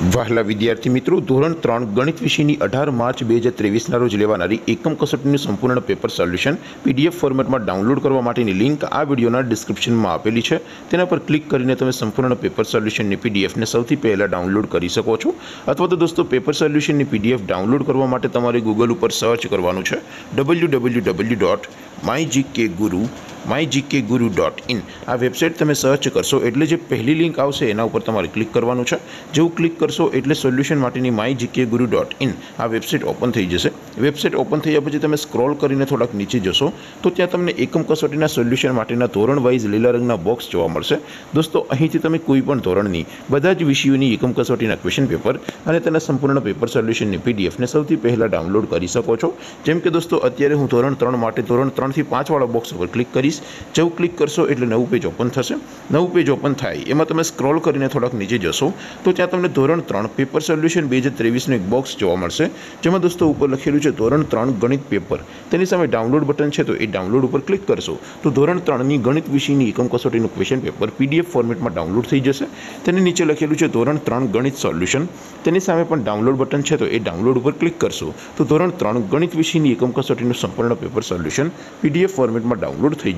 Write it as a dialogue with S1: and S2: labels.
S1: વહાલા વિદ્યાર્થી મિત્રો, ધોરણ ત્રણ ગણિત વિષયની અઢાર માર્ચ બે હજાર ત્રેવીસના રોજ લેવાનારી એકમ કસોટીનું સંપૂર્ણ પેપર સોલ્યુશન પીડીએફ ફોર્મેટમાં ડાઉનલોડ કરવા માટેની લિંક આ વિડીયોના ડિસ્ક્રિપ્શનમાં આપેલી છે. તેના પર ક્લિક કરીને તમે સંપૂર્ણ પેપર સોલ્યુશનની પીડીએફને સૌથી પહેલાં ડાઉનલોડ કરી શકો છો. અથવા તો દોસ્તો, પેપર સોલ્યુશનની પીડીએફ ડાઉનલોડ કરવા માટે તમારે ગૂગલ ઉપર સર્ચ કરવાનું છે. W W W dot my GK guru my GK guru dot in આ વેબસાઇટ તમે સર્ચ કરશો એટલે જે પહેલી લિંક આવશે એના ઉપર તમારે ક્લિક કરવાનું છે. જેવું ક્લિક કરશો એટલે સોલ્યુશન માટેની my GK guru dot in આ વેબસાઇટ ઓપન થઈ જશે. વેબસાઇટ ઓપન થયા પછી તમે સ્ક્રોલ કરીને થોડાક નીચે જશો, તો ત્યાં તમને એકમ કસોટીના સોલ્યુશન માટેના ધોરણ વાઇઝ લીલા રંગના બોક્સ જોવા મળશે. દોસ્તો, અહીંથી તમે કોઈ પણ ધોરણની બધા જ વિષયોની એકમ કસોટીના ક્વેશ્ચન પેપર અને તેના સંપૂર્ણ પેપર સોલ્યુશનની પીડીએફને સૌથી પહેલાં ડાઉનલોડ કરી શકો છો. જેમ કે દોસ્તો, અત્યારે હું ધોરણ ત્રણ માટે ધોરણ ત્રણથી પાંચવાળા બોક્સ ઉપર ક્લિક કરીશ. જેવું ક્લિક કરશો એટલે નવું પેજ ઓપન થશે. નવું પેજ ઓપન થાય. એમાં તમે સ્ક્રોલ કરીને થોડાક નીચે જશો, તો ત્યાં તમને ધોરણ ત્રણ પેપર સોલ્યુશન બે હજાર ત્રેવીસનું એક બોક્સ જોવા મળશે. જેમાં દોસ્તો ઉપર લખેલું છે ધોરણ ત્રણ ગણિત પેપર તેની સામે ડાઉનલોડ બટન છે, તો એ ડાઉનલોડ ઉપર ક્લિક કરશો. તો ધોરણ ત્રણની ગણિત વિષયની એકમ કસોટીનું ક્વેશ્ચન પેપર પીડીએફ ફોર્મેટમાં ડાઉનલોડ થઈ જશે. તેની નીચે લખેલું છે ધોરણ ત્રણ ગણિત સોલ્યુશન તેની સામે પણ ડાઉનલોડ બટન છે, તો એ ડાઉનલોડ ઉપર ક્લિક કરશો. તો ધોરણ ત્રણ ગણિત વિષયની એકમ કસોટીનું સંપૂર્ણ પેપર સોલ્યુશન પીડીએફ ફોર્મેટમાં ડાઉનલોડ થઈ